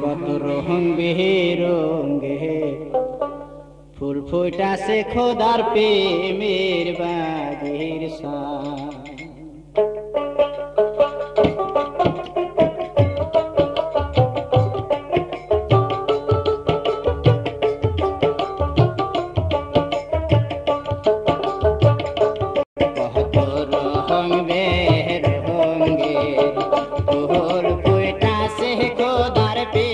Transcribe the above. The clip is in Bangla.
কত রঙ্গে রঙ্গে ফুল ফুটাছে খোদার প্রেমের বাগের সা பேர்